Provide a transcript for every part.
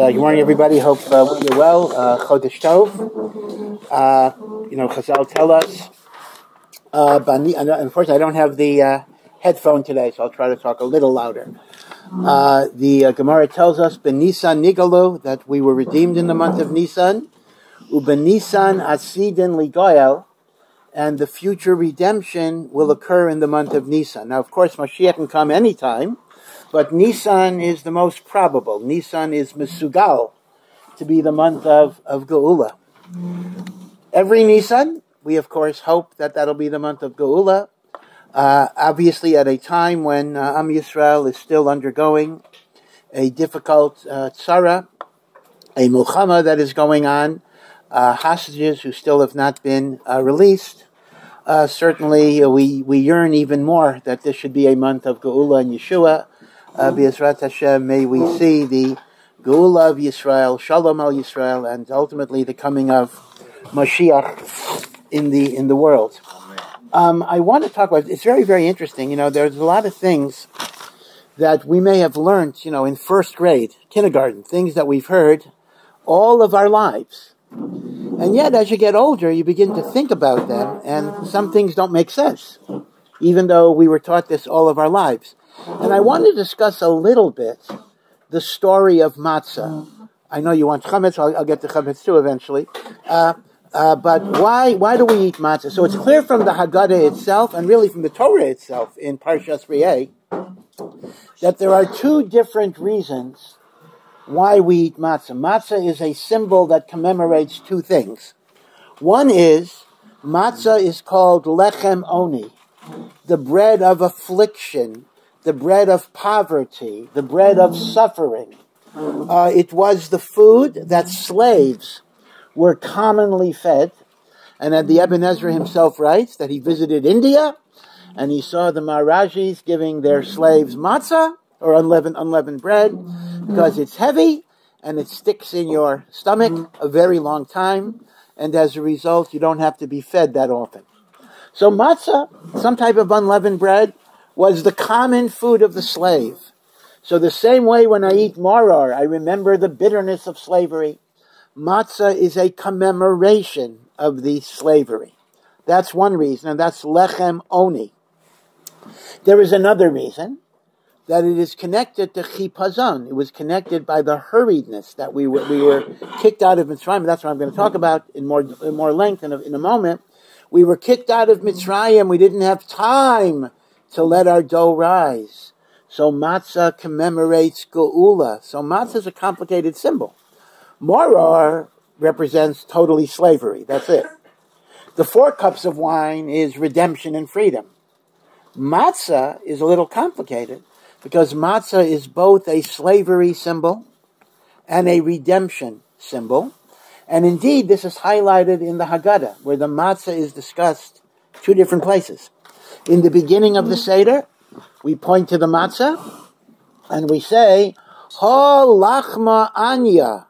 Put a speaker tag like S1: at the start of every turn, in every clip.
S1: Uh, good morning, everybody. Hope uh, you're well. Uh, Chodesh Tov. Uh, you know, Chazal tell us. Uh, unfortunately, I don't have the uh, headphone today, so I'll try to talk a little louder. The Gemara tells us, Ben Nisan Nigalu, that we were redeemed in the month of Nisan. Uben Nisan Asidin Ligoyel, and the future redemption will occur in the month of Nisan. Now, of course, Mashiach can come anytime. But Nisan is the most probable. Nisan is Mesugal to be the month of, of Geula. Every Nisan, we of course hope that that'll be the month of Geula. Uh, obviously, at a time when uh, Am Yisrael is still undergoing a difficult uh, tzara, a milchama that is going on, uh, hostages who still have not been uh, released. Uh, certainly, we, we yearn even more that this should be a month of Geula and Yeshua, uh, B'Yisrat Hashem, may we see the Geula of Yisrael, Shalom al Yisrael, and ultimately the coming of Mashiach in the in the world. Um, I want to talk about. It's very very interesting. You know, there's a lot of things that we may have learned. You know, in first grade, kindergarten, things that we've heard all of our lives. And yet, as you get older, you begin to think about them, and some things don't make sense, even though we were taught this all of our lives. And I want to discuss a little bit the story of matzah. I know you want chametz. I'll, I'll get to chametz too eventually. Uh, uh, but why why do we eat matzah? So it's clear from the Haggadah itself, and really from the Torah itself in Parshas Re'eh, that there are two different reasons why we eat matzah. Matzah is a symbol that commemorates two things. One is matzah is called lechem oni, the bread of affliction, the bread of poverty, the bread of suffering. Uh, it was the food that slaves were commonly fed. And the Ibn Ezra himself writes that he visited India and he saw the Maharajis giving their slaves matzah or unleavened, unleavened bread because it's heavy and it sticks in your stomach a very long time. And as a result, you don't have to be fed that often. So matzah, some type of unleavened bread, was the common food of the slave. So the same way when I eat maror, I remember the bitterness of slavery. Matzah is a commemoration of the slavery. That's one reason, and that's lechem oni. There is another reason that it is connected to chipazon. It was connected by the hurriedness that we were, we were kicked out of Mitzrayim. That's what I'm going to talk about in more, in more length in a, in a moment. We were kicked out of Mitzrayim. We didn't have time to let our dough rise. So matzah commemorates geula. So matzah is a complicated symbol. Maror represents totally slavery. That's it. The four cups of wine is redemption and freedom. Matzah is a little complicated because matzah is both a slavery symbol and a redemption symbol. And indeed, this is highlighted in the Haggadah, where the matzah is discussed two different places. In the beginning of the mm-hmm. Seder, we point to the matzah and we say, Ha lachma anya.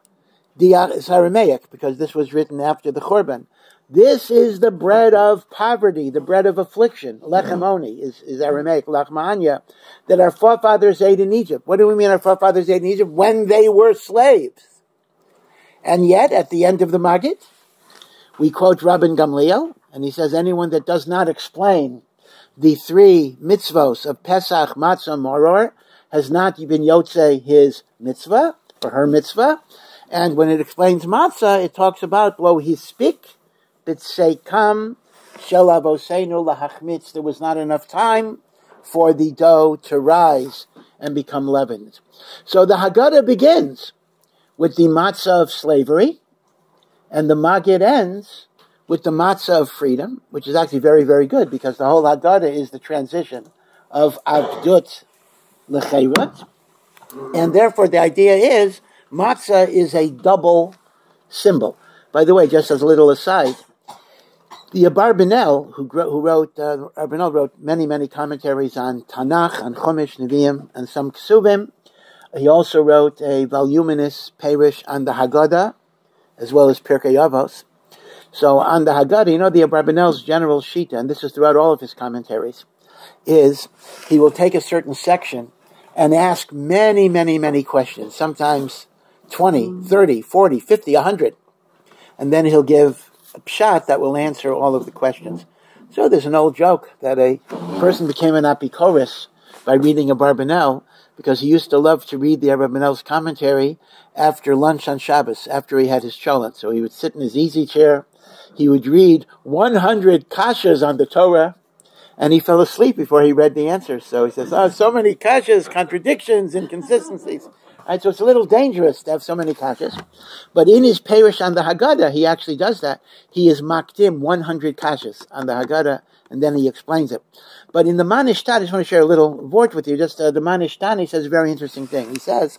S1: Uh, it's Aramaic because this was written after the Churban. This is the bread of poverty, the bread of affliction. Lechemoni mm-hmm. is, is Aramaic, lachmanya, that our forefathers ate in Egypt. What do we mean our forefathers ate in Egypt? When they were slaves. And yet, at the end of the Maggid, we quote Rabban Gamliel, and he says, anyone that does not explain the three mitzvos of Pesach, Matzah, Maror has not been Yotze his mitzvah, or her mitzvah. And when it explains Matzah, it talks about, lo hispik, bitseikam, shelavosenu lahachmitz. There was not enough time for the dough to rise and become leavened. So the Haggadah begins with the matzah of slavery, and the Maggid ends with the matzah of freedom, which is actually very, very good because the whole Haggadah is the transition of Avdut Lecheirut. And therefore, the idea is matzah is a double symbol. By the way, just as a little aside, the Abarbanel, who, who wrote, uh, Abarbanel wrote many, many commentaries on Tanakh, on Chumash, Nevi'im, and some Ksuvim. He also wrote a voluminous perush on the Haggadah, as well as Pirkei Avos. So on the Haggadah, you know, the Abrabanel's general shita, and this is throughout all of his commentaries, is he will take a certain section and ask many, many, many questions, sometimes 20, mm. 30, 40, 50, 100. And then he'll give a pshat that will answer all of the questions. So there's an old joke that a person became an apikoris by reading Abarbanel because he used to love to read the Abarbanel's commentary after lunch on Shabbos, after he had his cholent. So he would sit in his easy chair, he would read 100 kashas on the Torah, and he fell asleep before he read the answers. So he says, oh, so many kashas, contradictions, inconsistencies. Right, so it's a little dangerous to have so many kashas. But in his perush on the Haggadah, he actually does that. He is makdim 100 kashas on the Haggadah, and then he explains it. But in the Manishtan, I just want to share a little word with you. Just uh, the Manishtan, he says a very interesting thing. He says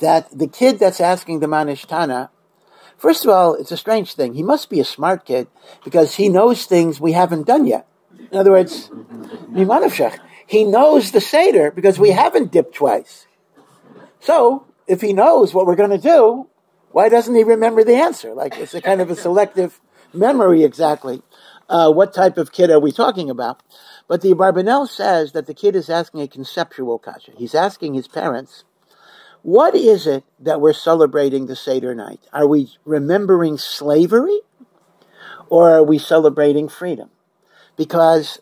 S1: that the kid that's asking the Manishtana, first of all, it's a strange thing. He must be a smart kid because he knows things we haven't done yet. In other words, he knows the Seder because we haven't dipped twice. So, if he knows what we're going to do, why doesn't he remember the answer? Like, it's a kind of a selective memory exactly. Uh, what type of kid are we talking about? But the Abarbanel says that the kid is asking a conceptual kasha. He's asking his parents, what is it that we're celebrating the Seder night? Are we remembering slavery or are we celebrating freedom? Because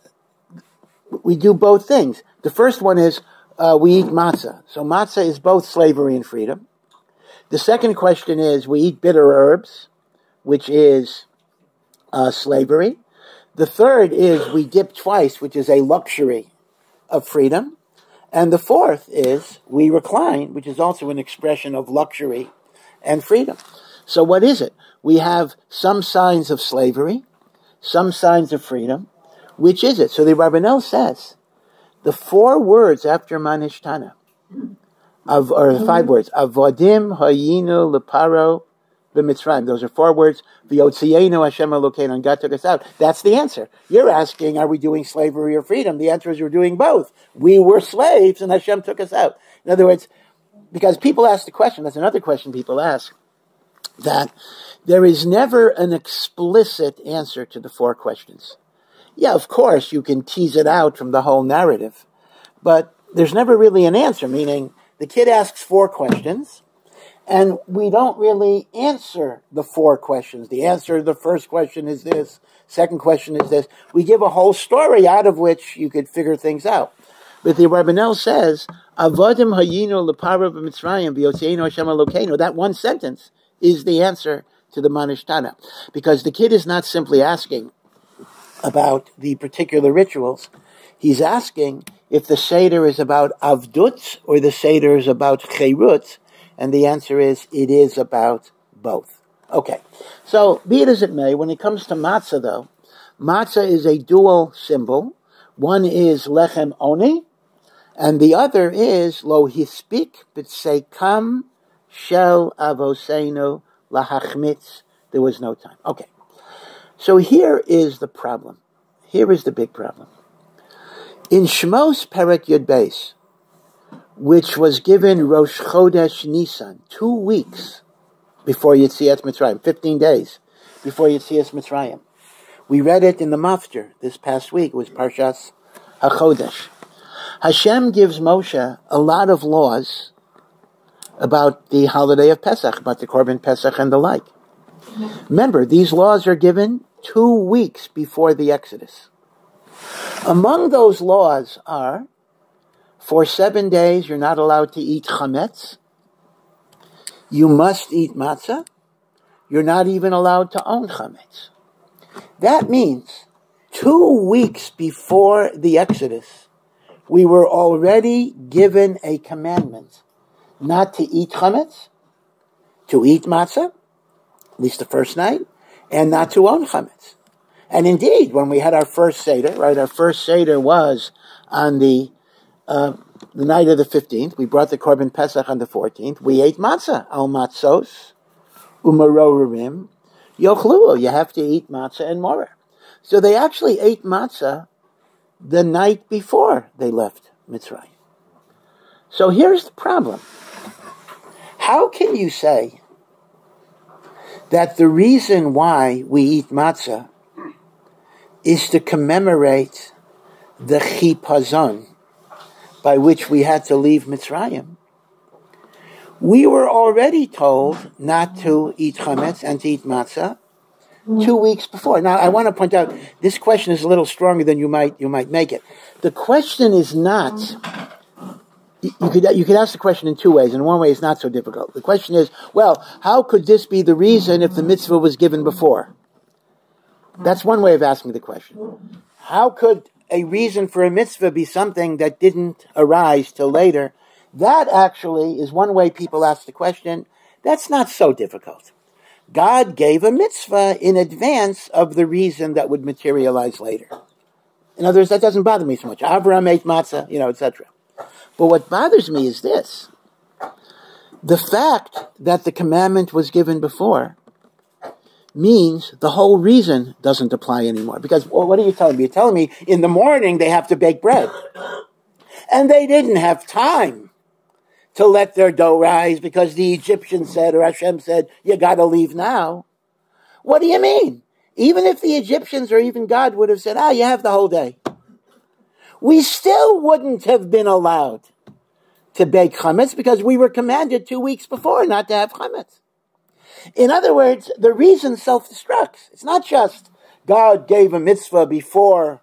S1: we do both things. The first one is uh, we eat matzah. So matzah is both slavery and freedom. The second question is we eat bitter herbs, which is uh, slavery. The third is we dip twice, which is a luxury of freedom. And the fourth is we recline, which is also an expression of luxury and freedom. So what is it? We have some signs of slavery, some signs of freedom. Which is it? So the Abarbanel says the four words after Manishtana, of, or the five words, Avodim Hayinu Leparo b'Mitzrayim. Those are four words. V'yotzienu Hashem Elokeinu, and God took us out. That's the answer. You're asking, are we doing slavery or freedom? The answer is we're doing both. We were slaves, and Hashem took us out. In other words, because people ask the question, that's another question people ask, that there is never an explicit answer to the four questions. Yeah, of course, you can tease it out from the whole narrative, but there's never really an answer, meaning the kid asks four questions, and we don't really answer the four questions. The answer to the first question is this, second question is this. We give a whole story out of which you could figure things out. But the Abarbanel says, Avodim hayinu lepara b'mitzrayim b'yotzeinu Hashem Elokeinu. That one sentence is the answer to the Manishtana. Because the kid is not simply asking about the particular rituals. He's asking if the Seder is about Avdut or the Seder is about Cherut and the answer is, it is about both. Okay. So, be it as it may, when it comes to matzah, though, matzah is a dual symbol. One is lechem oni, and the other is lo hispik b'tseikam shel avosenu lahachmitz. There was no time. Okay. So here is the problem. Here is the big problem. In Shmos Perek Yud Beis, which was given Rosh Chodesh Nisan, two weeks before Yitzias Mitzrayim, 15 days before Yitzias Mitzrayim. We read it in the Maftir this past week. It was Parshas HaChodesh. Hashem gives Moshe a lot of laws about the holiday of Pesach, about the Korban Pesach and the like. Remember, these laws are given two weeks before the Exodus. Among those laws are for seven days, you're not allowed to eat chametz. You must eat matzah. You're not even allowed to own chametz. That means two weeks before the Exodus, we were already given a commandment not to eat chametz, to eat matzah, at least the first night, and not to own chametz. And indeed, when we had our first Seder, right, our first Seder was on the uh, the night of the 15th, we brought the Korban Pesach on the 14th. We ate matzah, al matzos, umarorim, yochluo. You have to eat matzah and morah. So they actually ate matzah the night before they left Mitzrayim. So here's the problem. How can you say that the reason why we eat matzah is to commemorate the chipazon, by which we had to leave Mitzrayim, We were already told not to eat chametz and to eat matzah two weeks before. Now, I want to point out this question is a little stronger than you might you might make it. The question is not. You could you could ask the question in two ways, and one way is not so difficult. The question is, well, how could this be the reason if the mitzvah was given before? That's one way of asking the question. How could a reason for a mitzvah be something that didn't arise till later? That actually is one way people ask the question. That's not so difficult. God gave a mitzvah in advance of the reason that would materialize later. In other words, that doesn't bother me so much. Abraham ate matzah, you know, etc. But what bothers me is this. The fact that the commandment was given before means the whole reason doesn't apply anymore. Because, well, what are you telling me? You're telling me in the morning they have to bake bread. And they didn't have time to let their dough rise because the Egyptians said, or Hashem said, you gotta leave now. What do you mean? Even if the Egyptians or even God would have said, ah, you have the whole day. We still wouldn't have been allowed to bake chametz because we were commanded two weeks before not to have chametz. In other words, the reason self-destructs. It's not just God gave a mitzvah before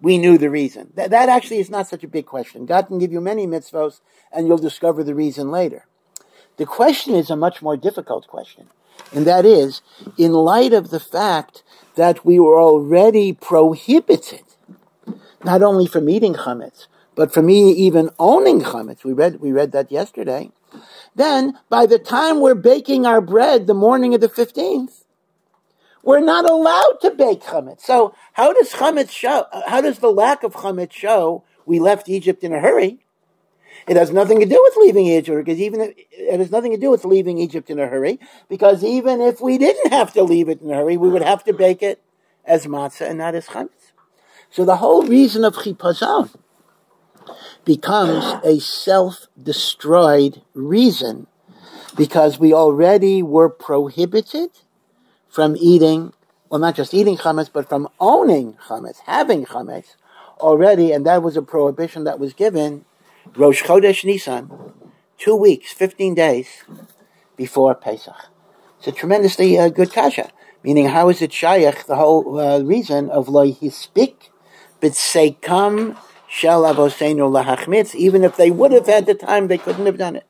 S1: we knew the reason. That, that actually is not such a big question. God can give you many mitzvahs and you'll discover the reason later. The question is a much more difficult question. And that is, in light of the fact that we were already prohibited, not only from eating chametz, but from even owning chametz, we read, we read that yesterday, then by the time we're baking our bread the morning of the 15th, we're not allowed to bake chametz. So how does chametz show? How does the lack of chametz show we left Egypt in a hurry? It has nothing to do with leaving Egypt, because even if, it has nothing to do with leaving Egypt in a hurry, because even if we didn't have to leave it in a hurry, we would have to bake it as matzah and not as chametz. So the whole reason of chipazon becomes a self-destroyed reason, because we already were prohibited from eating, well, not just eating chametz, but from owning chametz, having chametz already, and that was a prohibition that was given Rosh Chodesh Nisan, two weeks, 15 days before Pesach. It's a tremendously uh, good kasha. Meaning, how is it shaykh, the whole uh, reason of lo hispik b'tseikam lahachmitz, even if they would have had the time, they couldn't have done it.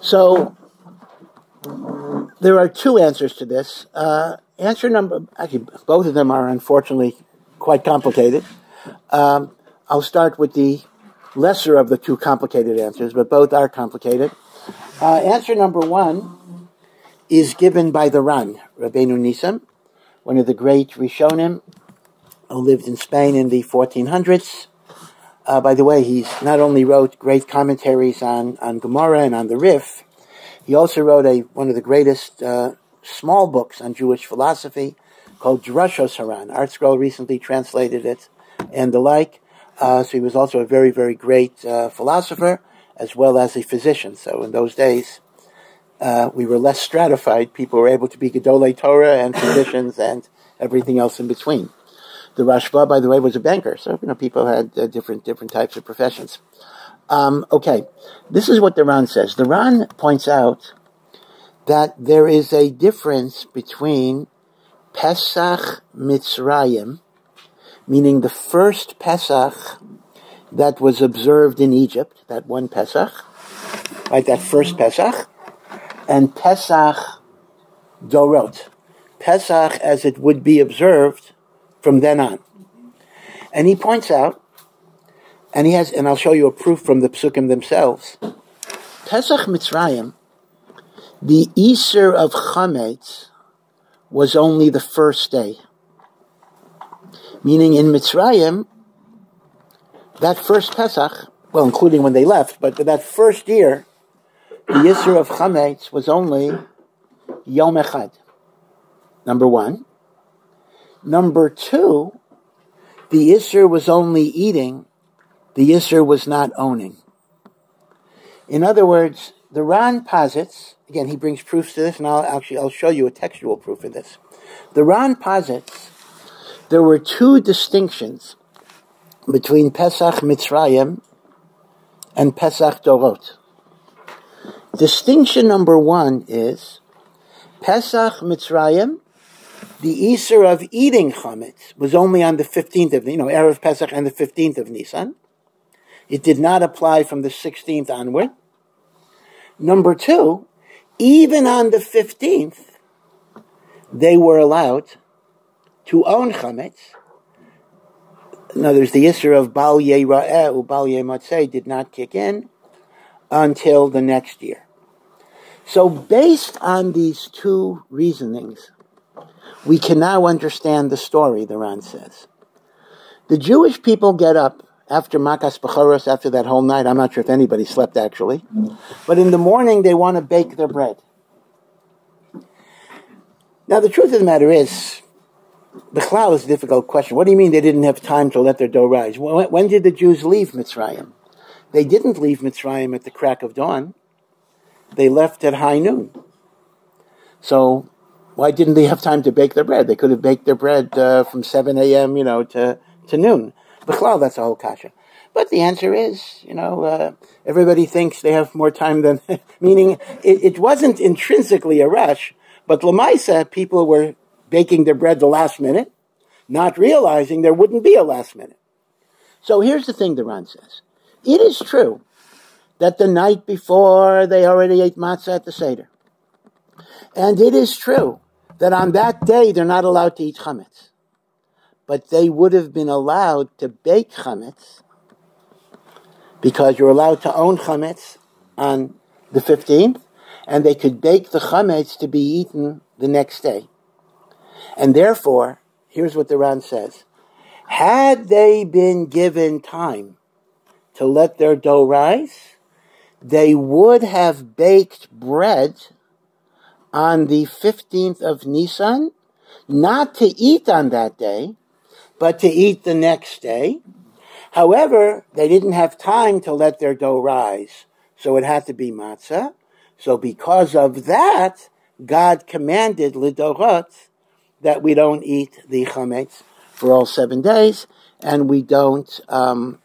S1: So, there are two answers to this. Uh, answer number, actually, both of them are unfortunately quite complicated. Um, I'll start with the lesser of the two complicated answers, but both are complicated. Uh, answer number one is given by the Ran, Rabbeinu Nissim, one of the great Rishonim who lived in Spain in the 1400s. Uh, by the way, he's not only wrote great commentaries on, on Gemara and on the Rif, he also wrote a one of the greatest uh, small books on Jewish philosophy called Drushos Haran. ArtScroll recently translated it, and the like. Uh, so he was also a very, very great uh, philosopher as well as a physician. So in those days, uh, we were less stratified. People were able to be Gedolei Torah and physicians and everything else in between. The Rashba, by the way, was a banker. So, you know, people had uh, different, different types of professions. Um, okay, this is what the Ran says. The Ran points out that there is a difference between Pesach Mitzrayim, meaning the first Pesach that was observed in Egypt, that one Pesach, right, that first Pesach, and Pesach Dorot, Pesach as it would be observed from then on. And he points out and he has, and I'll show you a proof from the psukim themselves. Pesach Mitzrayim, the Isser of Chametz was only the first day. Meaning in Mitzrayim, that first Pesach, well, including when they left, but that first year, the Isser of Chametz was only Yom Echad. Number one. Number two, the Isser was only eating the Isser was not owning. In other words, the Ran posits, again, he brings proofs to this, and I'll actually, I'll show you a textual proof of this. The Ran posits there were two distinctions between Pesach Mitzrayim and Pesach Dorot. Distinction number one is Pesach Mitzrayim, the Isser of eating chametz was only on the 15th of, you know, Erev Pesach and the 15th of Nisan. It did not apply from the 16th onward. Number two, even on the 15th, they were allowed to own chametz. In other words, the issue of Bal Yera'eh or Bal did not kick in until the next year. So based on these two reasonings, we can now understand the story, the Ran says. The Jewish people get up after Makas Bechoros, after that whole night. I'm not sure if anybody slept actually. But in the morning, they want to bake their bread. Now, the truth of the matter is, the Chlal is a difficult question. What do you mean they didn't have time to let their dough rise? When, when did the Jews leave Mitzrayim? They didn't leave Mitzrayim at the crack of dawn. They left at high noon. So why didn't they have time to bake their bread? They could have baked their bread uh, from 7 a.m., you know, to, to noon. Bechlal, that's a whole kasha. But the answer is, you know, uh, everybody thinks they have more time than, meaning it, it, wasn't intrinsically a rush, but Lamaisa, people were baking their bread the last minute, not realizing there wouldn't be a last minute. So here's the thing the Ran says. It is true that the night before they already ate matzah at the Seder. And it is true that on that day they're not allowed to eat chametz. But they would have been allowed to bake chametz because you're allowed to own chametz on the 15th, and they could bake the chametz to be eaten the next day. And therefore, here's what the Ran says. Had they been given time to let their dough rise, they would have baked bread on the 15th of Nisan, not to eat on that day, but to eat the next day. However, they didn't have time to let their dough rise, so it had to be matzah. So because of that, God commanded lidorot that we don't eat the chametz for all seven days, and we don't um,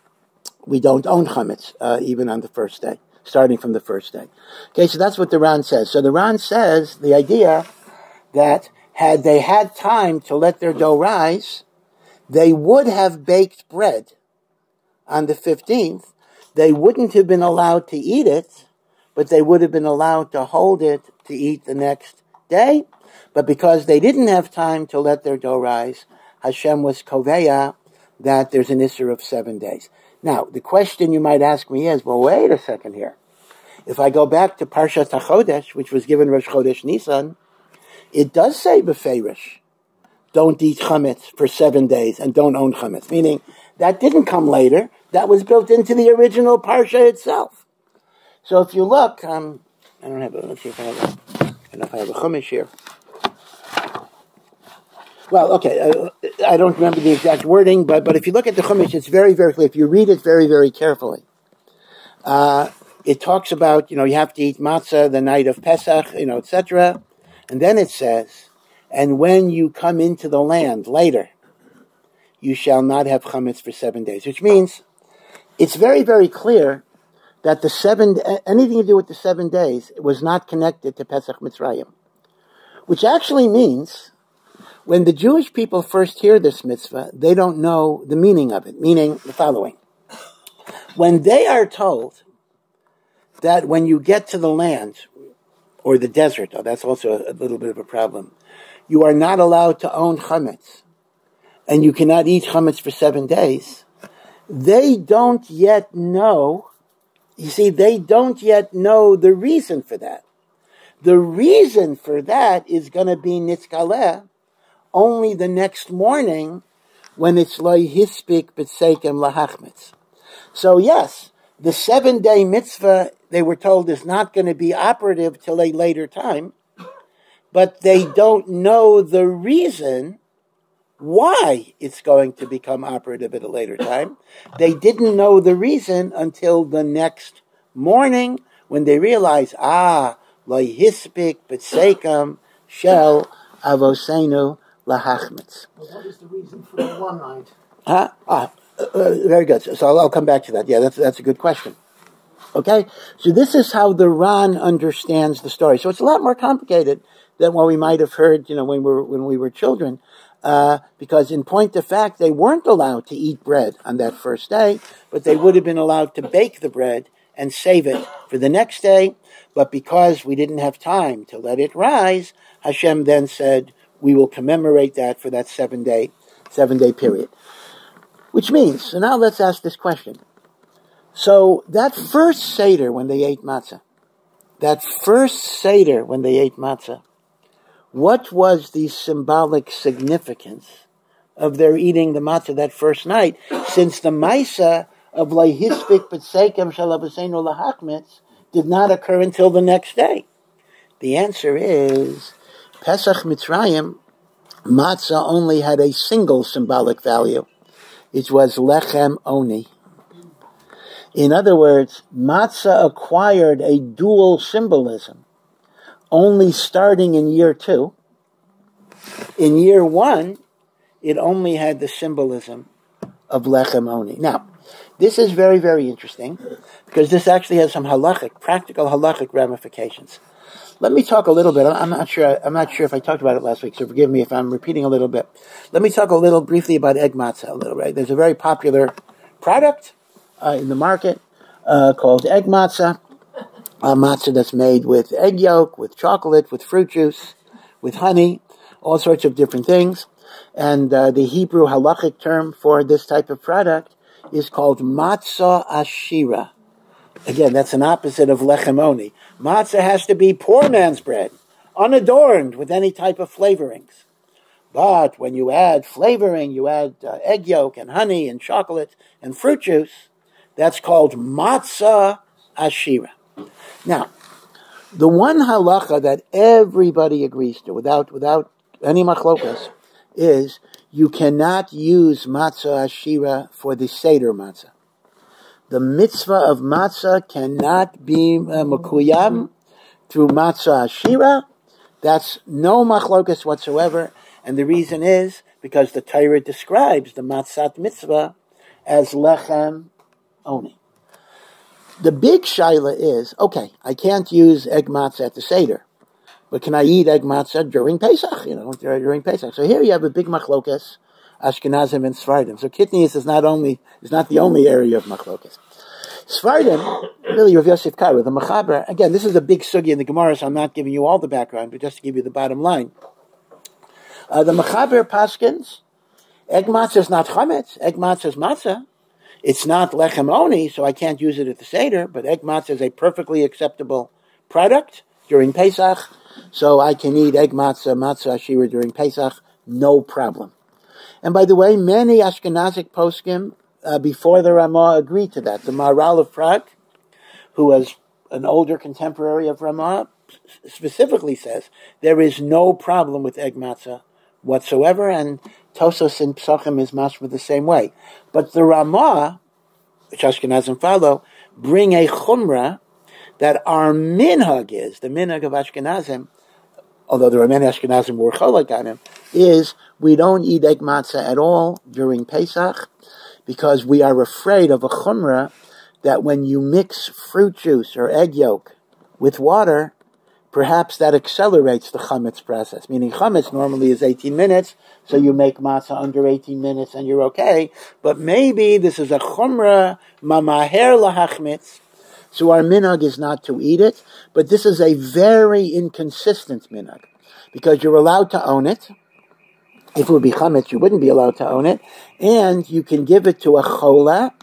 S1: we don't own chametz uh, even on the first day starting from the first day. Okay, so that's what the Ran says. So the Ran says the idea that had they had time to let their dough rise, they would have baked bread on the 15th. They wouldn't have been allowed to eat it, but they would have been allowed to hold it to eat the next day. But because they didn't have time to let their dough rise, Hashem was koveya that there's an Isser of seven days. Now, the question you might ask me is, well, wait a second here. If I go back to Parshat HaChodesh, which was given Rosh Chodesh Nisan, it does say Beferish, don't eat chametz for seven days and don't own chametz. Meaning, that didn't come later. That was built into the original Parsha itself. So if you look, um, I don't have, let's see if I have a, I don't know if I have a chumash here. Well, okay, uh, I don't remember the exact wording, but, but if you look at the Chumash, it's very, very clear. If you read it very, very carefully, uh, it talks about, you know, you have to eat matzah the night of Pesach, you know, etc. And then it says, and when you come into the land later, you shall not have chametz for seven days, which means it's very, very clear that the seven, anything to do with the seven days was not connected to Pesach Mitzrayim. Which actually means when the Jewish people first hear this mitzvah, they don't know the meaning of it, meaning the following. When they are told that when you get to the land or the desert, oh, that's also a, little bit of a problem, you are not allowed to own chametz and you cannot eat chametz for seven days, they don't yet know, you see, they don't yet know the reason for that. The reason for that is going to be nitzkaleh, only the next morning when it's loy hispik b'tsekem lahachmitz. So yes, the seven day mitzvah they were told is not going to be operative till a later time, but they don't know the reason why it's going to become operative at a later time. They didn't know the reason until the next morning when they realize, ah, loy hispik b'tsekem shel avosenu lahachmitz.
S2: Well, what is the reason for the one night?
S1: Huh? Ah, uh, very good. So, so I'll, I'll, come back to that. Yeah, that's that's a good question. Okay? So this is how the Ran understands the story. So it's a lot more complicated than what we might have heard, you know, when we were, when we were children. Uh, because in point of fact, they weren't allowed to eat bread on that first day, but they would have been allowed to bake the bread and save it for the next day. But because we didn't have time to let it rise, Hashem then said, we will commemorate that for that seven day, seven day period. Which means, so now let's ask this question. So that first Seder when they ate matzah, that first Seder when they ate matzah, what was the symbolic significance of their eating the matzah that first night, since the Maisa of Lehispik B'Tsekem Shalabasenu Lahachmitz did not occur until the next day? The answer is Pesach Mitzrayim, matzah only had a single symbolic value. It was lechem oni. In other words, matzah acquired a dual symbolism only starting in year two. In year one, it only had the symbolism of lechem oni. Now, this is very, very interesting because this actually has some halachic, practical halachic ramifications. Let me talk a little bit. I'm not sure. I'm not sure if I talked about it last week, so forgive me if I'm repeating a little bit. Let me talk a little briefly about egg matzah. A little, right? There's a very popular product uh, in the market uh, called egg matzah uh, matzah that's made with egg yolk, with chocolate, with fruit juice, with honey, all sorts of different things. And uh, the Hebrew halachic term for this type of product is called matzah ashira. Again, that's an opposite of lechemoni. Matzah has to be poor man's bread, unadorned with any type of flavorings. But when you add flavoring, you add uh, egg yolk and honey and chocolate and fruit juice, that's called matzah ashira. Now, the one halacha that everybody agrees to, without without any machlokas, is you cannot use matzah ashira for the seder matzah. The mitzvah of matzah cannot be uh, through matzah ashira. That's no machlokas whatsoever, and the reason is because the Torah describes the matzah mitzvah as lechem oni. The big shaila is, okay, I can't use egg matzah at the Seder, but can I eat egg matzah during Pesach, you know, during Pesach? So here you have a big machlokas, Ashkenazim and Sfardim. So Kitnius is not only, is not the only area of machlokas. Sfardim, really Rav Yosef Karo, the Machaber, again, this is a big sugi in the Gemara, so I'm not giving you all the background, but just to give you the bottom line. Uh, the Machaber Paskins, egg matzah is not chametz, egg matzah is matzah, it's not lechem oni, so I can't use it at the Seder, but egg matzah is a perfectly acceptable product during Pesach, so I can eat egg matzah, matzah ashira during Pesach, no problem. And by the way, many Ashkenazic poskim uh, before the Ramah agreed to that. The Maharal of Prague, who was an older contemporary of Ramah, specifically says there is no problem with egg matzah whatsoever, and Tosfos and Psachim is mashma the same way. But the Ramah, which Ashkenazim follow, bring a chumrah that our minhag is, the minhag of Ashkenazim, although there are many Ashkenazim who were cholak on him, is we don't eat egg matzah at all during Pesach because we are afraid of a chumrah that when you mix fruit juice or egg yolk with water, perhaps that accelerates the chametz process. Meaning chametz normally is 18 minutes, so you make matzah under 18 minutes and you're okay. But maybe this is a chumrah mamaher lahachmitz. So our minhag is not to eat it, but this is a very inconsistent minhag because you're allowed to own it. If it would be chametz, you wouldn't be allowed to own it, and you can give it to a chola,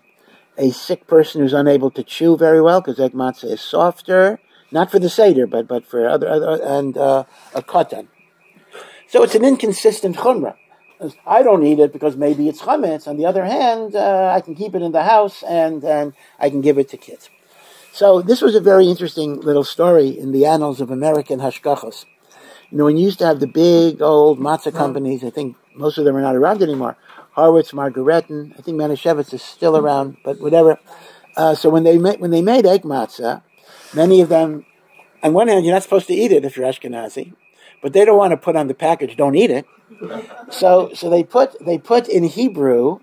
S1: a sick person who's unable to chew very well because egg matzah is softer not for the Seder, but, but for other, other and uh, a katan. So it's an inconsistent chumrah. I don't eat it because maybe it's chametz. On the other hand, uh, I can keep it in the house and, and I can give it to kids. So this was a very interesting little story in the annals of American hashgachos. You know, when you used to have the big old matzah companies, I think most of them are not around anymore. Horowitz, Margareten, I think Manischewitz is still around, but whatever. Uh, so when they made, when they made egg matzah, Many of them, on one hand, you're not supposed to eat it if you're Ashkenazi, but they don't want to put on the package, don't eat it. So, so they put, they put in Hebrew,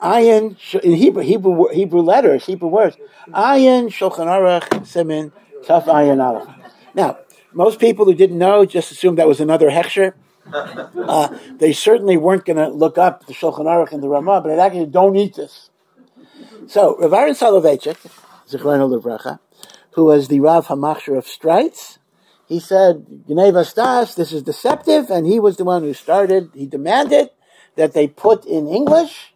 S1: Ayin in Hebrew, Hebrew, Hebrew letters, Hebrew words. Ayin Shulchan Aruch Simin Taf Ayin Aleph. Now, most people who didn't know just assumed that was another hechsher. Uh, they certainly weren't going to look up the Shulchan Aruch and the Ramah, but it actually don't eat this. So, Rav Aaron Soloveitchik, Zichrona Levracha, who was the Rav Hamachshir of Streit's, he said, Geneivas Daas, this is deceptive, and he was the one who started, he demanded that they put in English,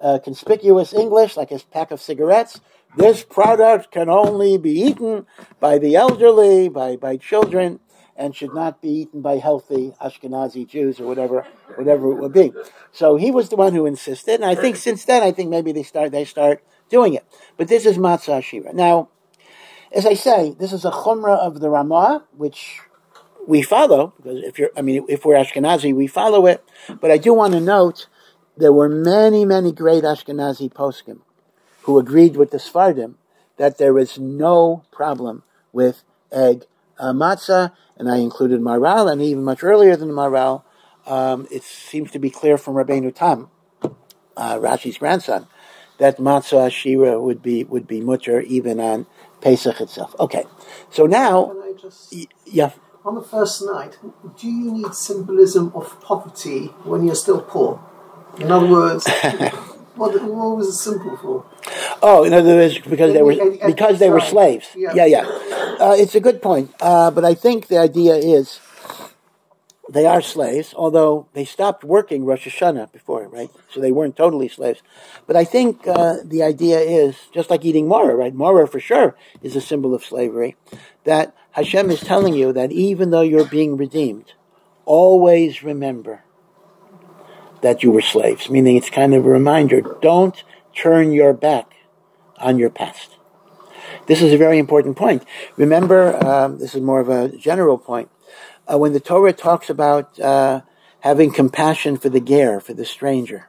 S1: uh, conspicuous English, like a pack of cigarettes, this product can only be eaten by the elderly, by, by children, and should not be eaten by healthy Ashkenazi Jews or whatever, whatever it would be. So he was the one who insisted, and I think since then, I think maybe they start, they start doing it. But this is Matzah Ashira. Now, as I say, this is a chumrah of the Ramah, which we follow because if you're, I mean, if we're Ashkenazi, we follow it. But I do want to note there were many, many great Ashkenazi poskim who agreed with the Sfardim that there is no problem with egg uh, matzah, and I included Maharal, and even much earlier than Maharal, um, it seems to be clear from Rabbeinu Tam, uh, Rashi's grandson, that matzah ashira would be would be mutter even on Pesach itself. Okay, so now,
S2: just,
S1: y- yeah.
S2: on the first night, do you need symbolism of poverty when you're still poor? In other words, what, what was it simple for?
S1: Oh, in other words, because they were because they were slaves.
S2: Yeah.
S1: Yeah, yeah. Uh, it's a good point, uh, but I think the idea is they are slaves, although they stopped working Rosh Hashanah before, right? So they weren't totally slaves. But I think uh, the idea is just like eating mora, right? Mora for sure is a symbol of slavery. That Hashem is telling you that even though you're being redeemed, always remember that you were slaves. Meaning, it's kind of a reminder: don't turn your back on your past. This is a very important point. Remember, um, this is more of a general point. Uh, when the Torah talks about uh, having compassion for the ger, for the stranger,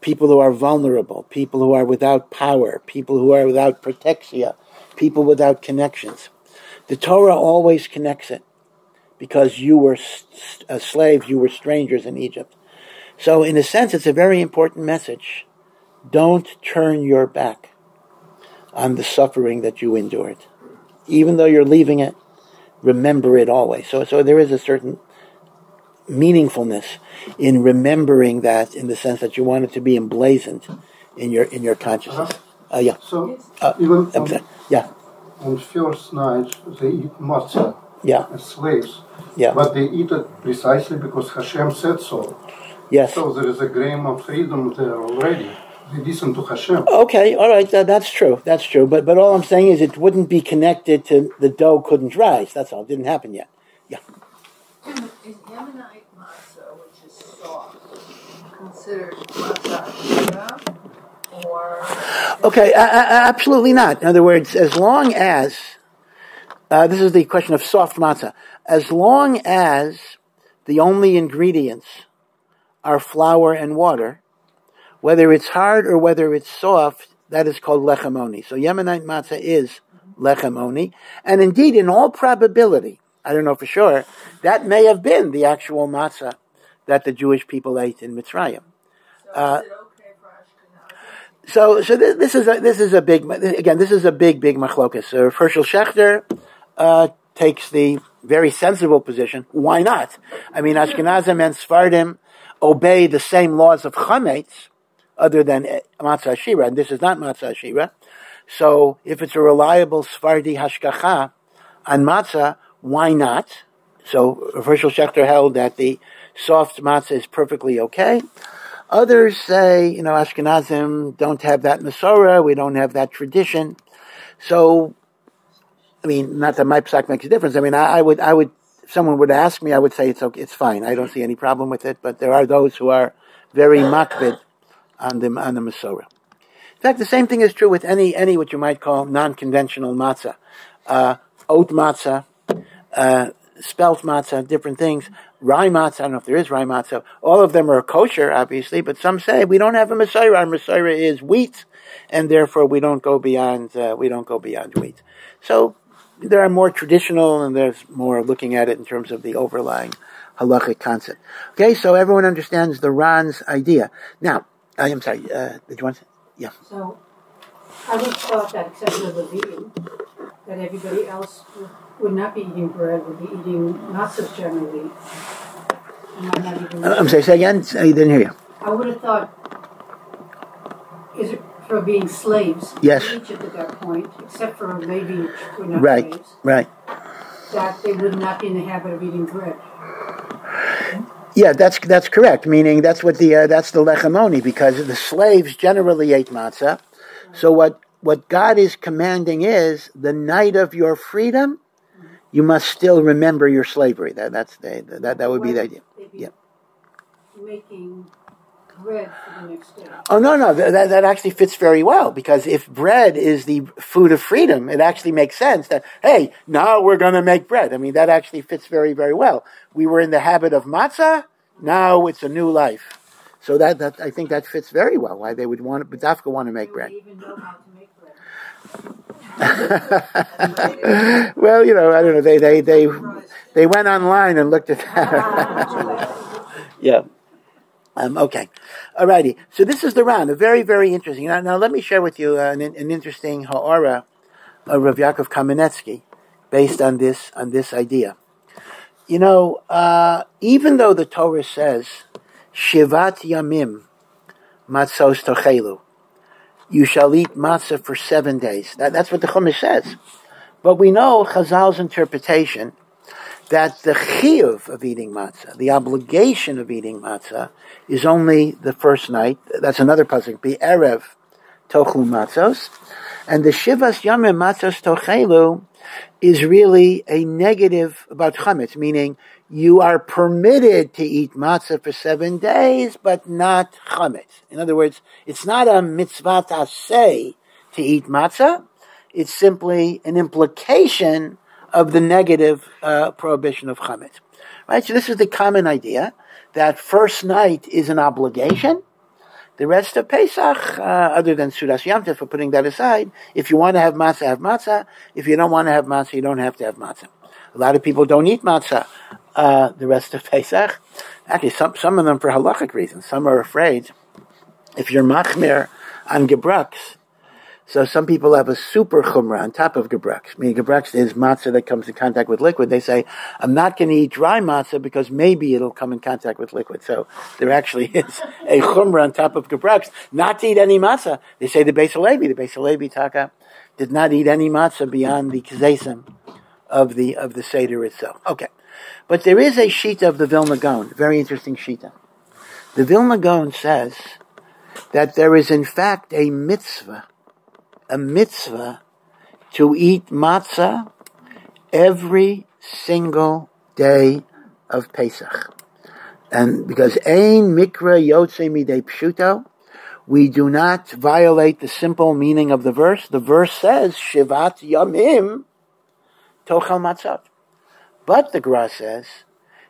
S1: people who are vulnerable, people who are without power, people who are without protexia, people without connections, the Torah always connects it because you were s- s- uh, slaves, you were strangers in Egypt. So, in a sense, it's a very important message. Don't turn your back on the suffering that you endured. Even though you're leaving it, remember it always. So, so there is a certain meaningfulness in remembering that in the sense that you want it to be emblazoned in your in your consciousness. Uh, yeah,
S3: So
S1: uh,
S3: even on,
S1: sorry. yeah,
S3: on first night they eat matzah
S1: yeah,
S3: as slaves,
S1: yeah,
S3: but they eat it precisely because Hashem said so.
S1: Yes.
S3: So there is a grain of freedom there already. They listen to Hashem.
S1: Okay, all right, that, that's true. That's true. But but all I'm saying is it wouldn't be connected to the dough couldn't rise. That's all. It didn't happen yet. Yeah.
S4: Is Yemenite matzah, which is soft, considered matzah or
S1: Okay, a- a- absolutely not. In other words, as long as uh, this is the question of soft matzah, as long as the only ingredients are flour and water, whether it's hard or whether it's soft, that is called lechem So Yemenite matzah is lechem and indeed, in all probability, I don't know for sure, that may have been the actual matzah that the Jewish people ate in Mitzrayim.
S4: so
S1: Uh,
S4: okay?
S1: So, so this, this is a, this is a big again. This is a big, big machlokas. Uh, Hershel Schachter uh, takes the very sensible position. Why not? I mean, Ashkenazim and Sfardim obey the same laws of chametz, other than eh, matzah shira, and this is not matzah shira. So, if it's a reliable Sfardi hashgacha on matzah, why not? So, Hershel Schachter held that the soft matzah is perfectly okay. Others say, you know, Ashkenazim don't have that Masorah, we don't have that tradition. So, I mean, not that my psak makes a difference. I mean, I, I would, I would, if someone would ask me, I would say it's okay, it's fine. I don't see any problem with it, but there are those who are very makbid on the, on the Masorah. In fact, the same thing is true with any, any what you might call non-conventional matzah. Uh, oat matzah, uh, spelt matzah, different things. Rye matzah, I don't know if there is rye matzah. All of them are kosher, obviously, but some say we don't have a Masorah. Our Masorah is wheat, and therefore we don't go beyond, uh, we don't go beyond wheat. So there are more traditional and there's more looking at it in terms of the overlying halachic concept. Okay, so everyone understands the Ran's idea. Now, I am sorry. Uh, did you want? To? Yeah.
S5: So I would thought that, except for the Levim, that everybody else would- not be eating bread, would be eating matzahs generally. And not even-
S1: Uh, I'm sorry. Say again. I didn't hear you.
S5: I would have thought, for being slaves?
S1: Yes.
S5: Each at that point, except for maybe were not
S1: Right.
S5: slaves,
S1: Right.
S5: that they would not be in the habit of eating bread.
S1: Yeah, that's that's correct. Meaning that's what the uh, that's the lechamoni because the slaves generally ate matzah. So what what God is commanding is the night of your freedom, you must still remember your slavery. That that's the, that that would be the idea. Yeah.
S5: making bread for the next day.
S1: Oh no no that, that that actually fits very well because if bread is the food of freedom, it actually makes sense that hey now we're going to make bread. I mean that actually fits very very well. We were in the habit of matzah, now it's a new life. So that, that I think that fits very well. Why they would want Badafka want to make
S5: They
S1: bread.
S5: would even know how to make bread.
S1: well, you know, I don't know. They they they they went online and looked at that. Ah, yeah. Um, okay. Alrighty. So this is the round. A very very interesting. Now, now let me share with you uh, an, an interesting ha'ara of Rav Yaakov Kamenetsky based on this on this idea. You know, uh, even though the Torah says Shivat Yamim Matzos Tochelu, you shall eat matzah for seven days. That, that's what the Chumash says. But we know Chazal's interpretation that the chiyuv of eating matzah, the obligation of eating matzah, is only the first night. That's another pasuk. Be erev tochlu matzos, and the shivas yamim matzos tochelu is really a negative about chametz, meaning you are permitted to eat matzah for seven days, but not chametz. In other words, it's not a mitzvah say to eat matzah. It's simply an implication of the negative uh, prohibition of chametz. Right. So this is the common idea that first night is an obligation. The rest of Pesach, uh, other than Sudas Yom for putting that aside, if you want to have matzah, have matzah. If you don't want to have matzah, you don't have to have matzah. A lot of people don't eat matzah uh, the rest of Pesach. Actually, some some of them for halachic reasons. Some are afraid if you're machmir on gebrux. So some people have a super chumrah on top of gebrux. Meaning gebrux is matzah that comes in contact with liquid. They say, I'm not going to eat dry matzah because maybe it'll come in contact with liquid. So there actually is a chumrah on top of gebrux not to eat any matzah. They say the Beis the Beis Taka, did not eat any matzah beyond the kzesim of the of the seder itself. Okay, but there is a shita of the Vilna Gaon, very interesting shita. The Vilna Gaon says that there is in fact a mitzvah, a mitzvah to eat matzah every single day of Pesach. And because ein mikra yotze midei pshuto, we do not violate the simple meaning of the verse. The verse says, Shivat yamim tochal matzot. But the Gra says,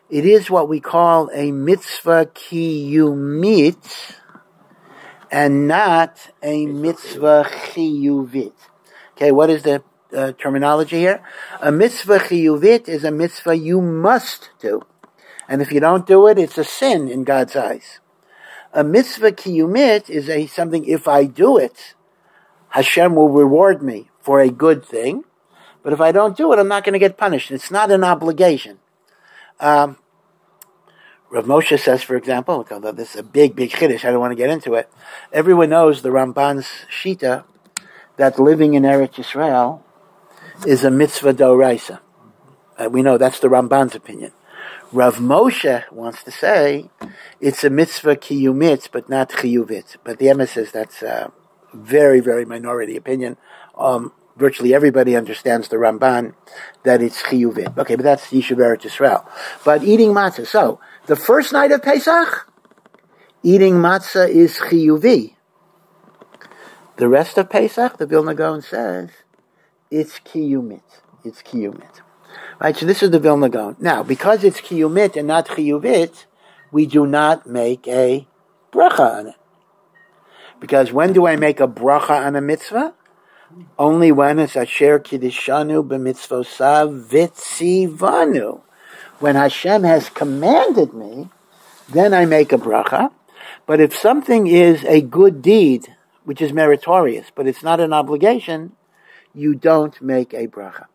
S1: it is what we call a mitzvah kiyumit, and not a mitzvah chiyuvit. Okay, what is the uh, terminology here? A mitzvah chiyuvit is a mitzvah you must do. And if you don't do it, it's a sin in God's eyes. A mitzvah kiyumit is a something, if I do it, Hashem will reward me for a good thing. But if I don't do it, I'm not going to get punished. It's not an obligation. Um, Rav Moshe says, for example, although this is a big, big chiddush, I don't want to get into it. Everyone knows the Ramban's shita that living in Eretz Yisrael is a mitzvah doraisa. Uh, we know that's the Ramban's opinion. Rav Moshe wants to say it's a mitzvah kiyumit, but not chiyuvit. But the Emma says that's a very, very minority opinion. Um, virtually everybody understands the Ramban that it's chiyuvit. Okay, but that's Yishuv Eretz Yisrael. But eating matzah. So, the first night of Pesach, eating matzah is chiyuvi. The rest of Pesach, the Vilna Gaon says, it's kiyumit. It's kiyumit. Right, so this is the Vilna Gaon. Now, because it's kiyumit and not chiyuvit, we do not make a bracha on it. Because when do I make a bracha on a mitzvah? Only when it's asher kiddishanu b'mitzvosav vitzivanu. When Hashem has commanded me, then I make a bracha. But if something is a good deed, which is meritorious, but it's not an obligation, you don't make a bracha.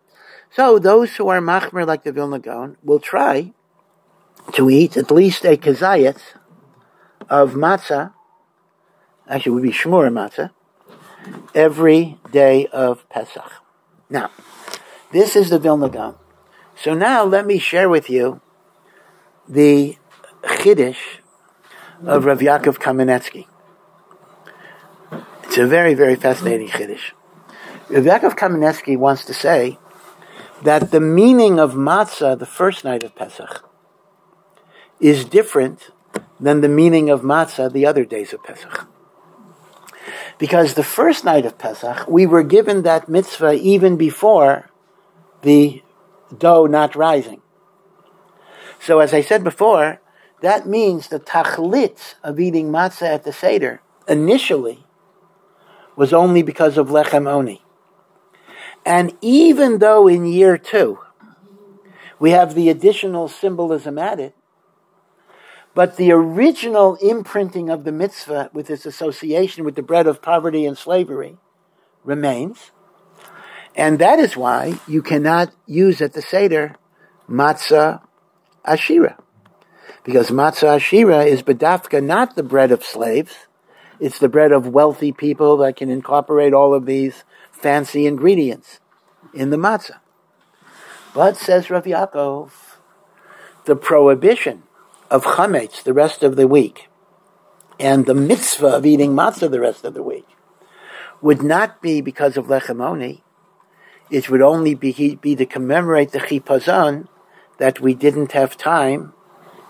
S1: So those who are machmer like the Vilna Gaon will try to eat at least a kazayat of matzah, actually it would be shmura matzah, every day of Pesach. Now, this is the Vilna Gaon. So now let me share with you the chiddush of Rav Yaakov Kamenetsky. It's a very, very fascinating chiddush. Rav Yaakov Kamenetsky wants to say that the meaning of matzah the first night of Pesach is different than the meaning of matzah the other days of Pesach. Because the first night of Pesach, we were given that mitzvah even before the dough not rising. So as I said before, that means the tachlit of eating matzah at the Seder initially was only because of lechem oni. And even though in year two, we have the additional symbolism added, but the original imprinting of the mitzvah with its association with the bread of poverty and slavery remains. And that is why you cannot use at the Seder matzah ashira. Because matzah ashira is bedafka, not the bread of slaves. It's the bread of wealthy people that can incorporate all of these fancy ingredients in the matzah. But, says Rav Yaakov, the prohibition of chametz the rest of the week and the mitzvah of eating matzah the rest of the week would not be because of lechemoni. It would only be, be to commemorate the chipazon that we didn't have time